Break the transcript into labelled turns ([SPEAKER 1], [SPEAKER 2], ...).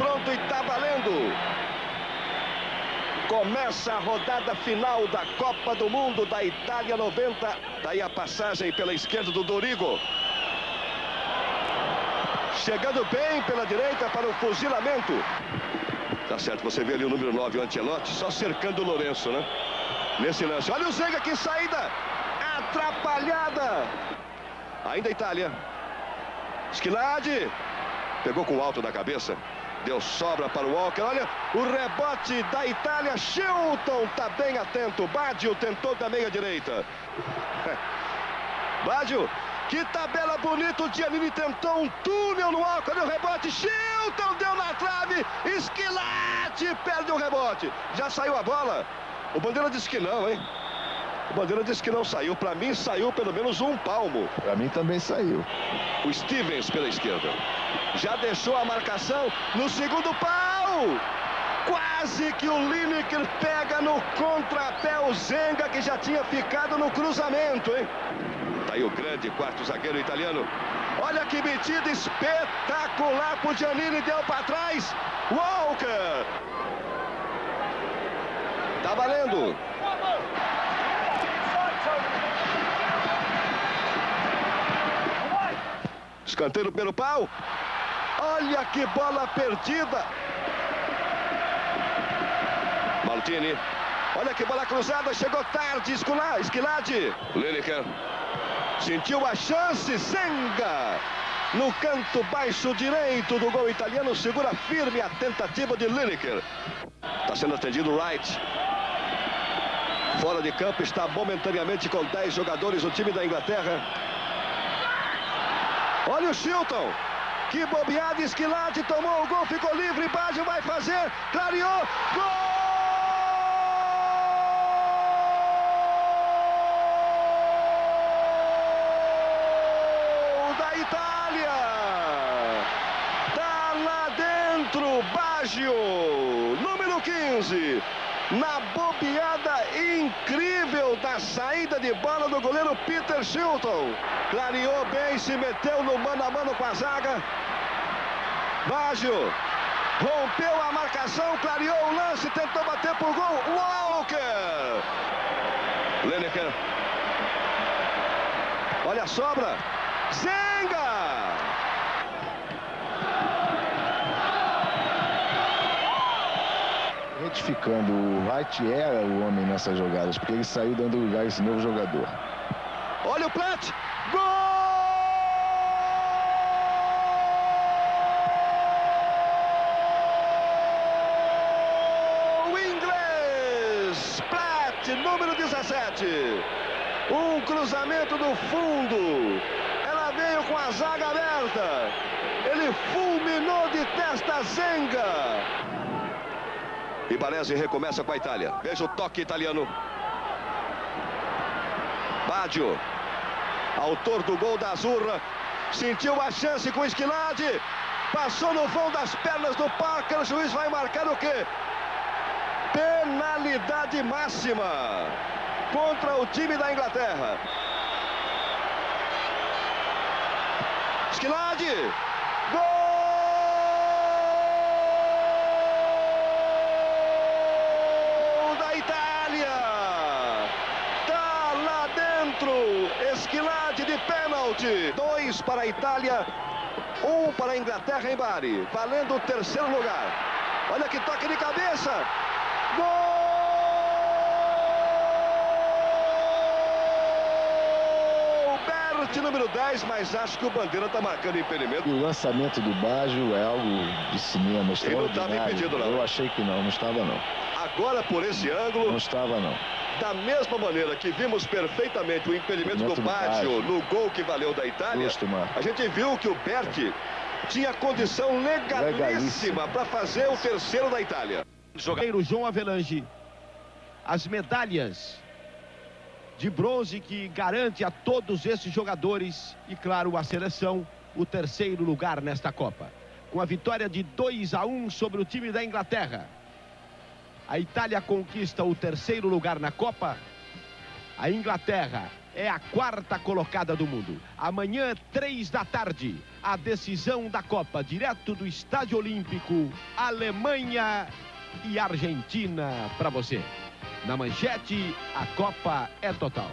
[SPEAKER 1] pronto e tá valendo. Começa a rodada final da Copa do Mundo da Itália 90. Daí a passagem pela esquerda do Dorigo. Chegando bem pela direita para o fuzilamento. Tá certo, você vê ali o número 9, o Ancelotti, só cercando o Lourenço, né? Nesse lance. Olha o Zenga, que saída atrapalhada. Ainda Itália. Skilad. Pegou com o alto da cabeça. Deu sobra para o Walker. Olha o rebote da Itália. Shilton tá bem atento. Badio tentou da meia direita. Badio. Que tabela bonita. O Giannini tentou um túnel no Walker. Olha o rebote. Shilton deu na trave. Esquilate perde o rebote. Já saiu a bola. O Bandeira disse que não, hein? O Bandeira disse que não saiu. Para mim, saiu pelo menos um palmo.
[SPEAKER 2] Para mim também saiu.
[SPEAKER 1] O Stevens pela esquerda. Já deixou a marcação no segundo pau. Quase que o Lineker pega no contrapé o Zenga, que já tinha ficado no cruzamento, hein? Tá aí o grande quarto zagueiro italiano. Olha que metida espetacular pro Giannini, deu para trás. Walker. Tá valendo. Escanteio pelo pau. Olha que bola perdida. Maltini. Olha que bola cruzada. Chegou tarde. Esquilade. Lineker. Sentiu a chance. Senga. No canto baixo direito do gol italiano. Segura firme a tentativa de Lineker. Está sendo atendido Wright. Fora de campo está momentaneamente com 10 jogadores o time da Inglaterra. Olha o Chilton. Que bobeada, Esquilate tomou o gol, ficou livre, Baggio vai fazer, clareou, gol! da Itália! Tá lá dentro, Baggio, número 15. Na bobeada incrível da saída de bola do goleiro Peter Shilton. Clareou bem, se meteu no mano a mano com a zaga. Baggio rompeu a marcação, clareou o lance, tentou bater por gol. Walker! Lineker. Olha a sobra. Zenga!
[SPEAKER 2] Retificando, o Wright era o homem nessas jogadas, porque ele saiu dando lugar a esse novo jogador.
[SPEAKER 1] Olha o Plat! Gol! Número 17. Um cruzamento do fundo. Ela veio com a zaga aberta. Ele fulminou de testa Zenga. E Baresi recomeça com a Itália. Veja o toque italiano. Baggio, autor do gol da Azurra, sentiu a chance com o Esquilade, passou no vão das pernas do Parker, o juiz vai marcar o quê? Penalidade máxima contra o time da Inglaterra. Esquilade, gol da Itália! Tá lá dentro, Esquilade de pênalti. Dois para a Itália, um para a Inglaterra em Bari, valendo o terceiro lugar. Olha que toque de cabeça. Gol! Bert, número 10, mas acho que o Bandeira está marcando impedimento.
[SPEAKER 2] O lançamento do Baggio é algo de cinema
[SPEAKER 1] não
[SPEAKER 2] extraordinário.
[SPEAKER 1] estava impedido, não.
[SPEAKER 2] Eu achei que não, não estava não.
[SPEAKER 1] Agora, por esse ângulo,
[SPEAKER 2] Não estava não.
[SPEAKER 1] Da mesma maneira que vimos perfeitamente o impedimento do
[SPEAKER 2] Impedimento do
[SPEAKER 1] Baggio no gol que valeu da Itália,
[SPEAKER 2] Justo,
[SPEAKER 1] a gente viu que o Berti tinha condição legalíssima
[SPEAKER 2] Legalíssima.
[SPEAKER 1] para fazer o terceiro da Itália.
[SPEAKER 3] Jogador João Avelange. As medalhas de bronze que garante a todos esses jogadores e, claro, a seleção o terceiro lugar nesta Copa. Com a vitória de 2 a 1 sobre o time da Inglaterra. A Itália conquista o terceiro lugar na Copa. A Inglaterra é a quarta colocada do mundo. Amanhã, três da tarde, a decisão da Copa, direto do Estádio Olímpico, Alemanha e Argentina para você. Na manchete, a Copa é total.